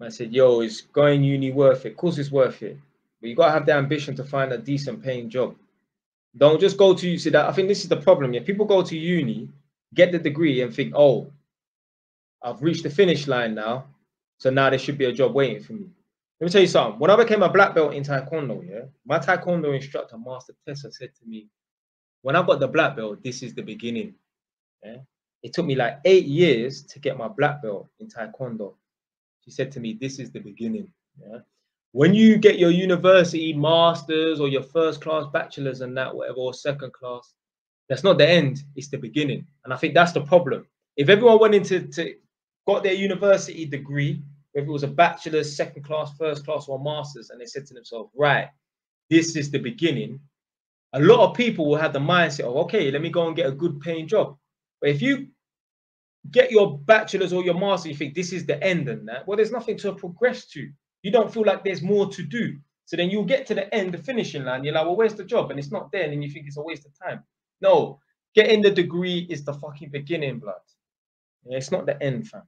I said, yo, is going uni worth it? Of course it's worth it. But you gotta have the ambition to find a decent paying job. Don't just go to see that. I think this is the problem. Yeah, people go to uni, get the degree, and think, oh, I've reached the finish line now. So now there should be a job waiting for me. Let me tell you something. When I became a black belt in Taekwondo, yeah, my Taekwondo instructor, Master Tessa, said to me, when I got the black belt, this is the beginning. Yeah. It took me like eight years to get my black belt in Taekwondo. She said to me, This is the beginning. Yeah. When you get your university masters or your first class bachelors and that, whatever, or second class, that's not the end, it's the beginning. And I think that's the problem. If everyone went into to got their university degree, whether it was a bachelor's, second class, first class, or master's, and they said to themselves, right, this is the beginning, a lot of people will have the mindset of, okay, let me go and get a good paying job. But if you get your bachelor's or your master, you think this is the end and that, well, there's nothing to progress to. You don't feel like there's more to do. So then you'll get to the end, the finishing line. You're like, well, where's the job? And it's not there. And you think it's a waste of time. No, getting the degree is the fucking beginning, blood. Yeah, it's not the end, fam.